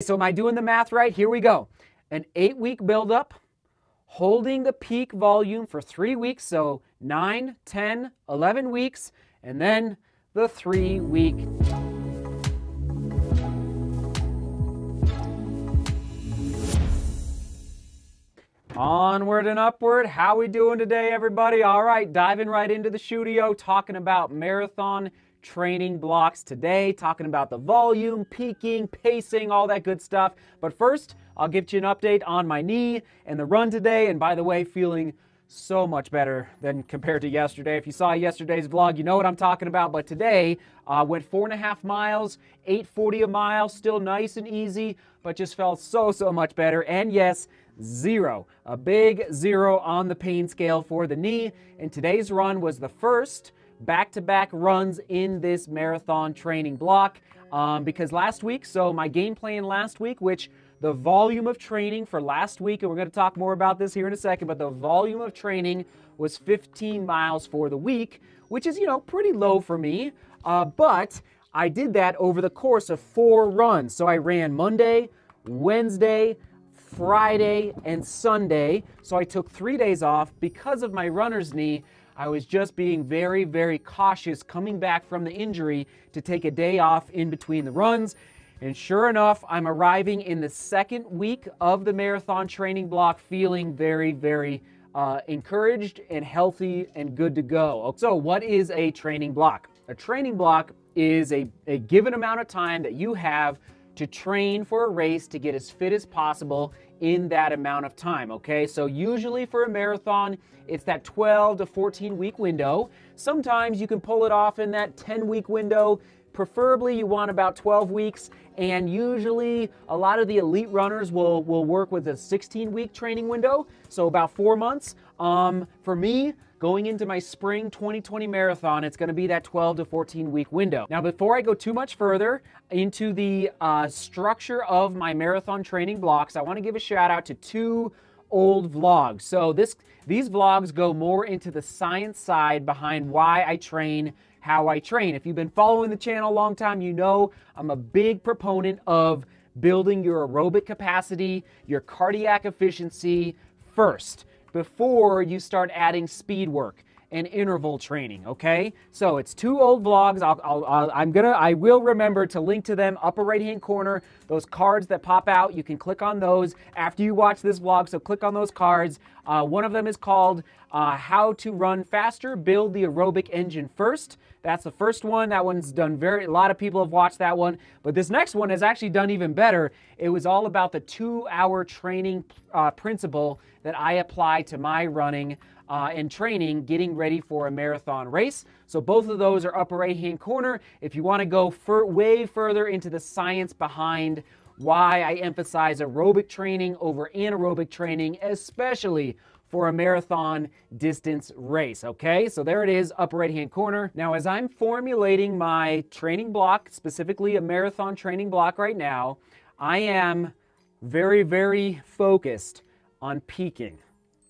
So am I doing the math right? Here we go. An eight week buildup, holding the peak volume for three weeks. So 9, 10, 11 weeks, and then the three week Onward and upward. How we doing today, everybody? All right, diving right into the studio, talking about marathon training blocks today, talking about the volume, peaking, pacing, all that good stuff. But first, I'll give you an update on my knee and the run today. And by the way, feeling so much better than compared to yesterday. If you saw yesterday's vlog, you know what I'm talking about. But today, uh, went four and a half miles, 840 a mile, still nice and easy, but just felt so, so much better. And yes, zero, a big zero on the pain scale for the knee. And today's run was the first back to back runs in this marathon training block. Um, because last week, so my game plan last week, which the volume of training for last week, and we're going to talk more about this here in a second, but the volume of training was 15 miles for the week, which is, you know, pretty low for me. Uh, but I did that over the course of four runs. So I ran Monday, Wednesday, Friday, and Sunday. So I took three days off because of my runner's knee. I was just being very, very cautious coming back from the injury to take a day off in between the runs. And sure enough, I'm arriving in the second week of the marathon training block feeling very, very uh, encouraged and healthy and good to go. So, what is a training block? A training block is a, a given amount of time that you have to train for a race to get as fit as possible in that amount of time, okay? So usually for a marathon, it's that 12 to 14 week window. Sometimes you can pull it off in that 10 week window. Preferably you want about 12 weeks and usually a lot of the elite runners will, will work with a 16 week training window, so about four months. Um, for me, going into my spring 2020 marathon, it's going to be that 12 to 14 week window. Now, before I go too much further into the uh, structure of my marathon training blocks, I want to give a shout out to two old vlogs. So this these vlogs go more into the science side behind why I train how I train. If you've been following the channel a long time, you know I'm a big proponent of building your aerobic capacity, your cardiac efficiency first before you start adding speed work and interval training, okay? So it's two old vlogs. I'll, I'm gonna, I will remember to link to them upper right hand corner. Those cards that pop out, you can click on those after you watch this vlog. So click on those cards. Uh, one of them is called uh, How to Run Faster, Build the Aerobic Engine First. That's the first one. That one's done very, a lot of people have watched that one. But this next one has actually done even better. It was all about the two hour training uh, principle that I apply to my running uh, and training getting ready for a marathon race. So both of those are upper right hand corner. If you want to go fur- way further into the science behind why I emphasize aerobic training over anaerobic training, especially for a marathon distance race. Okay, so there it is, upper right hand corner. Now, as I'm formulating my training block, specifically a marathon training block right now, I am very, very focused on peaking.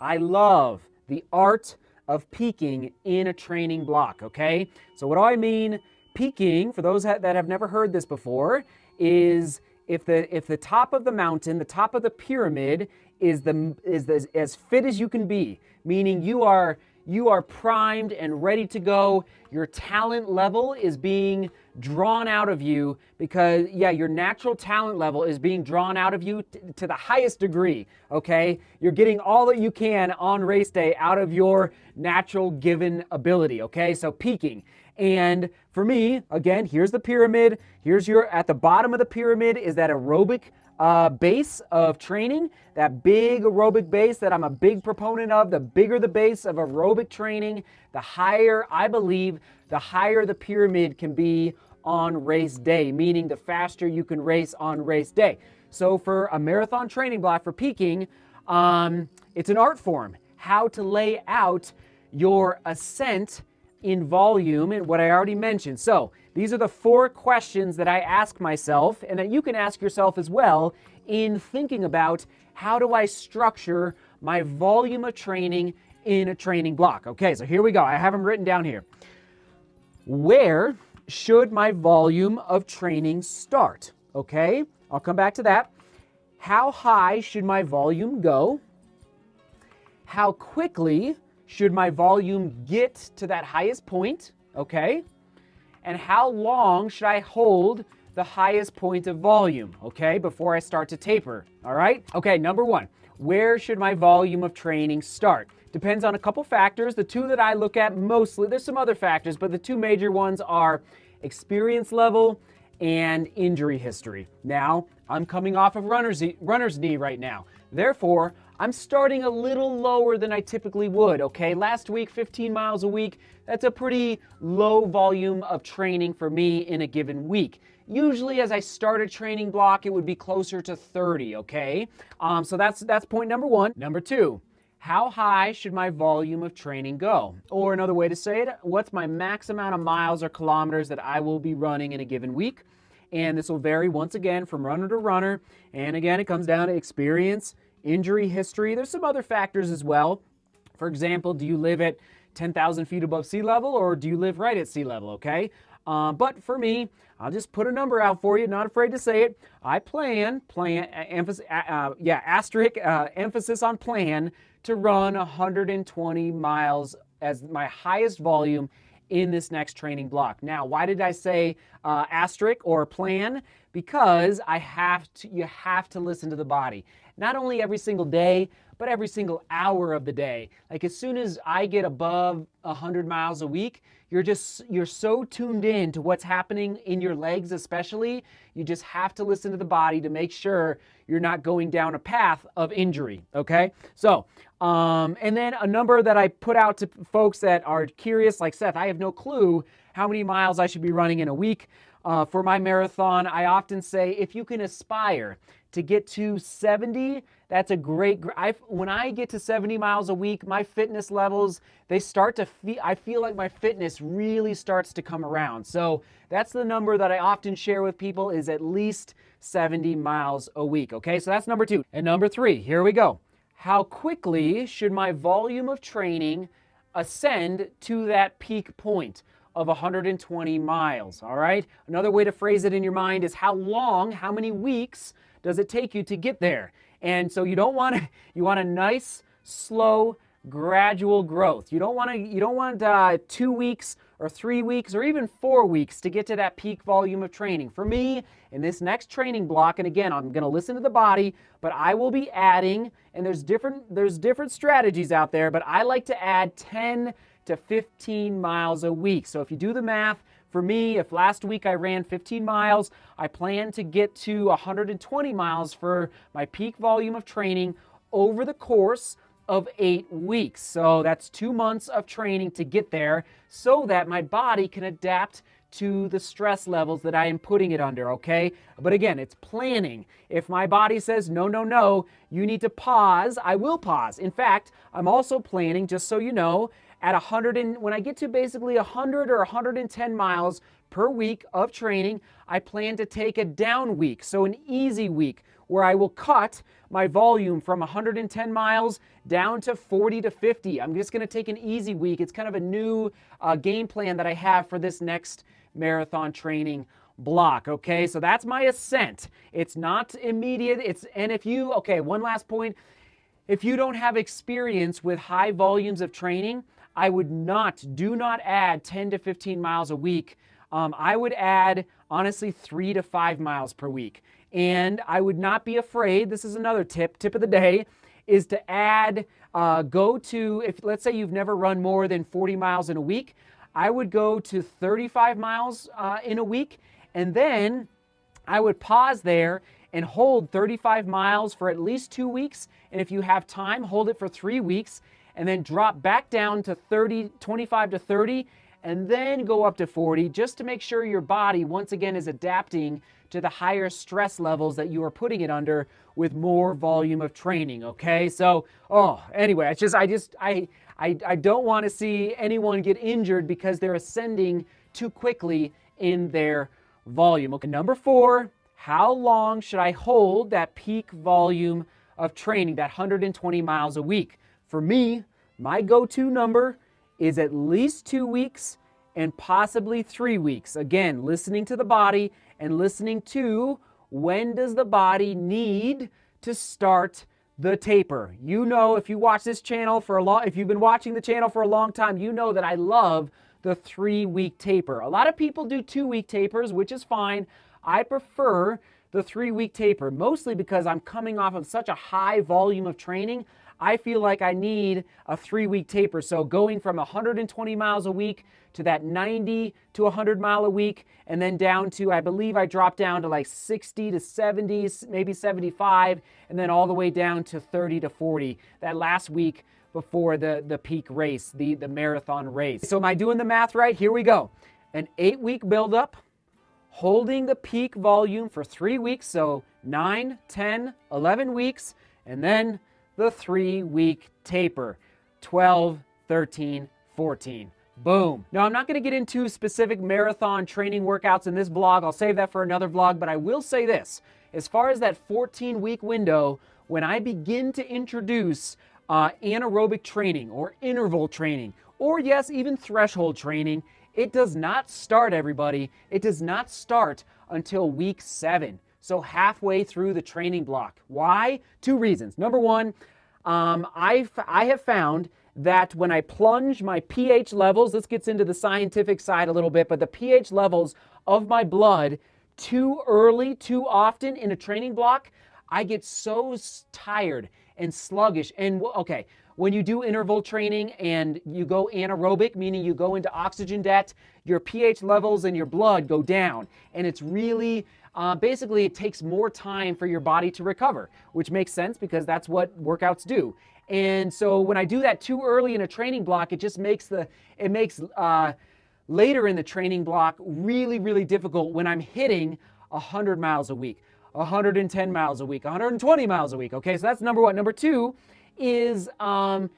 I love the art of peaking in a training block, okay? So, what do I mean? Peaking, for those that have never heard this before, is if the if the top of the mountain, the top of the pyramid is the is the, as fit as you can be, meaning you are you are primed and ready to go. Your talent level is being drawn out of you because, yeah, your natural talent level is being drawn out of you t- to the highest degree, okay? You're getting all that you can on race day out of your natural given ability, okay? So peaking. And for me, again, here's the pyramid. Here's your, at the bottom of the pyramid is that aerobic uh, base of training, that big aerobic base that I'm a big proponent of, the bigger the base of aerobic training, the higher, I believe, the higher the pyramid can be on race day, meaning the faster you can race on race day. So for a marathon training block for peaking, um, it's an art form, how to lay out your ascent in volume and what I already mentioned. So these are the four questions that I ask myself and that you can ask yourself as well in thinking about how do I structure my volume of training in a training block. Okay, so here we go. I have them written down here. Where should my volume of training start? Okay, I'll come back to that. How high should my volume go? How quickly should my volume get to that highest point? Okay. And how long should I hold the highest point of volume? Okay, before I start to taper. All right. Okay, number one, where should my volume of training start? Depends on a couple factors. The two that I look at mostly, there's some other factors, but the two major ones are experience level and injury history. Now, I'm coming off of runner's, runner's knee right now. Therefore, I'm starting a little lower than I typically would, okay? Last week, 15 miles a week, that's a pretty low volume of training for me in a given week. Usually, as I start a training block, it would be closer to 30, okay? Um, so that's, that's point number one. Number two, how high should my volume of training go? Or another way to say it, what's my max amount of miles or kilometers that I will be running in a given week? And this will vary once again from runner to runner. And again, it comes down to experience, injury history. There's some other factors as well. For example, do you live at 10,000 feet above sea level or do you live right at sea level? Okay. Uh, but for me, I'll just put a number out for you. Not afraid to say it. I plan, plan, emphasis, uh, yeah, asterisk, uh, emphasis on plan to run 120 miles as my highest volume in this next training block. Now, why did I say uh, asterisk or plan? Because I have to, you have to listen to the body. Not only every single day, but every single hour of the day. Like as soon as I get above 100 miles a week, you're just you're so tuned in to what's happening in your legs especially you just have to listen to the body to make sure you're not going down a path of injury okay so um, and then a number that i put out to folks that are curious like seth i have no clue how many miles i should be running in a week. Uh, for my marathon i often say if you can aspire to get to 70 that's a great I, when i get to 70 miles a week my fitness levels they start to feel i feel like my fitness really starts to come around. So that's the number that i often share with people is at least 70 miles a week okay? So that's number two. And number three here we go how quickly should my volume of training ascend to that peak point of 120 miles all right another way to phrase it in your mind is how long how many weeks does it take you to get there? And so you don't want to, you want a nice, slow, gradual growth. You don't want to, you don't want uh, two weeks or three weeks or even four weeks to get to that peak volume of training. For me, in this next training block, and again, I'm going to listen to the body, but I will be adding, and there's different, there's different strategies out there, but I like to add 10 to 15 miles a week. So if you do the math, for me, if last week I ran 15 miles, I plan to get to 120 miles for my peak volume of training over the course of eight weeks. So that's two months of training to get there so that my body can adapt to the stress levels that I am putting it under, okay? But again, it's planning. If my body says, no, no, no, you need to pause, I will pause. In fact, I'm also planning, just so you know, at 100 and when I get to basically 100 or 110 miles per week of training, I plan to take a down week, so an easy week where I will cut my volume from 110 miles down to 40 to 50. I'm just going to take an easy week. It's kind of a new uh, game plan that I have for this next marathon training block. Okay, so that's my ascent. It's not immediate. It's and if you okay, one last point. If you don't have experience with high volumes of training, I would not, do not add 10 to 15 miles a week. Um, I would add, honestly, three to five miles per week. And I would not be afraid, this is another tip, tip of the day, is to add, uh, go to, if let's say you've never run more than 40 miles in a week, I would go to 35 miles uh, in a week. And then I would pause there and hold 35 miles for at least two weeks. And if you have time, hold it for three weeks and then drop back down to 30, 25 to 30, and then go up to 40 just to make sure your body once again is adapting to the higher stress levels that you are putting it under with more volume of training okay? So oh anyway it's just i just i i, I don't want to see anyone get injured because they're ascending too quickly in their volume. Okay number four how long should i hold that peak volume of training that 120 miles a week? For me, my go to number is at least two weeks and possibly three weeks. Again, listening to the body and listening to when does the body need to start the taper? You know, if you watch this channel for a long, if you've been watching the channel for a long time, you know that I love the three week taper. A lot of people do two week tapers, which is fine. I prefer the three week taper, mostly because I'm coming off of such a high volume of training. I feel like I need a three week taper. So going from 120 miles a week to that 90 to 100 mile a week, and then down to, I believe I dropped down to like 60 to 70, maybe 75, and then all the way down to 30 to 40. That last week before the, the peak race, the, the marathon race. So am I doing the math right? Here we go. An eight week buildup, holding the peak volume for three weeks, so 9, 10, 11 weeks, and then the three week taper 12, 13, 14. Boom. Now, I'm not going to get into specific marathon training workouts in this vlog. I'll save that for another vlog, but I will say this. As far as that 14 week window, when I begin to introduce uh, anaerobic training or interval training, or yes, even threshold training, it does not start, everybody. It does not start until week seven. So halfway through the training block. Why? Two reasons. Number one, um, I've, I have found that when I plunge my pH levels, this gets into the scientific side a little bit, but the pH levels of my blood too early, too often in a training block, I get so tired and sluggish. And okay, when you do interval training and you go anaerobic, meaning you go into oxygen debt, your pH levels in your blood go down. And it's really, uh, basically, it takes more time for your body to recover, which makes sense because that's what workouts do. And so when I do that too early in a training block, it just makes the, it makes uh, later in the training block really, really difficult when I'm hitting 100 miles a week, 110 miles a week, 120 miles a week. Okay, so that's number one. Number two, is um,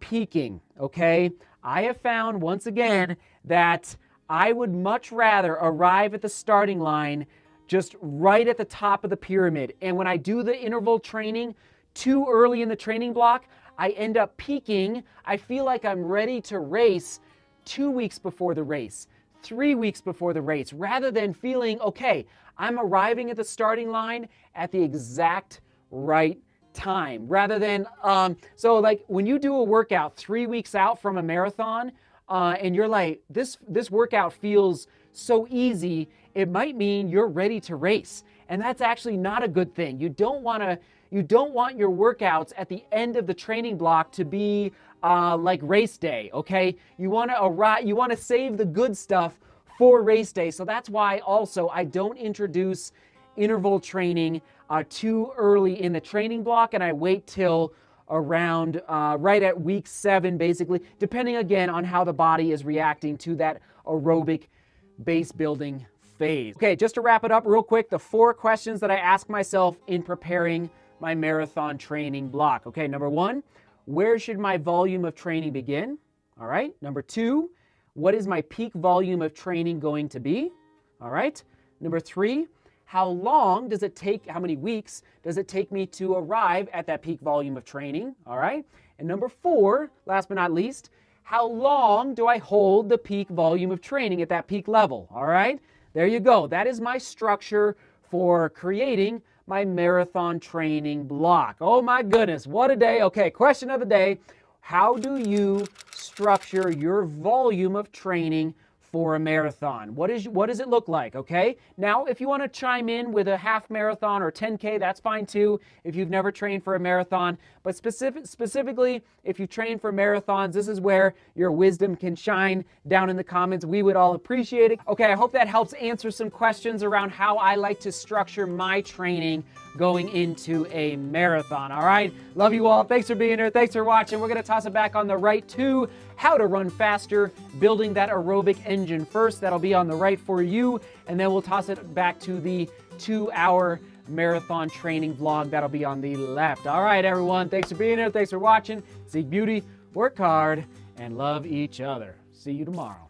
peaking, okay? I have found once again that I would much rather arrive at the starting line just right at the top of the pyramid. And when I do the interval training too early in the training block, I end up peaking. I feel like I'm ready to race two weeks before the race, three weeks before the race, rather than feeling, okay, I'm arriving at the starting line at the exact right time rather than um, so like when you do a workout three weeks out from a marathon uh, and you're like this this workout feels so easy it might mean you're ready to race and that's actually not a good thing. You don't want to you don't want your workouts at the end of the training block to be uh, like race day okay? You want to arrive you want to save the good stuff for race day. So that's why also i don't introduce interval training uh, too early in the training block, and I wait till around uh, right at week seven, basically, depending again on how the body is reacting to that aerobic base building phase. Okay, just to wrap it up real quick, the four questions that I ask myself in preparing my marathon training block. Okay, number one, where should my volume of training begin? All right. Number two, what is my peak volume of training going to be? All right. Number three, how long does it take, how many weeks does it take me to arrive at that peak volume of training? All right. And number four, last but not least, how long do I hold the peak volume of training at that peak level? All right. There you go. That is my structure for creating my marathon training block. Oh my goodness, what a day. Okay, question of the day How do you structure your volume of training for a marathon. What is what does it look like, okay? Now, if you want to chime in with a half marathon or 10k, that's fine too if you've never trained for a marathon, but specific, specifically if you train for marathons, this is where your wisdom can shine down in the comments. We would all appreciate it. Okay, I hope that helps answer some questions around how I like to structure my training going into a marathon. All right? Love you all. Thanks for being here. Thanks for watching. We're to toss it back on the right to how to run faster, building that aerobic engine first. That'll be on the right for you. And then we'll toss it back to the two hour marathon training vlog. That'll be on the left. All right, everyone. Thanks for being here. Thanks for watching. Seek beauty, work hard, and love each other. See you tomorrow.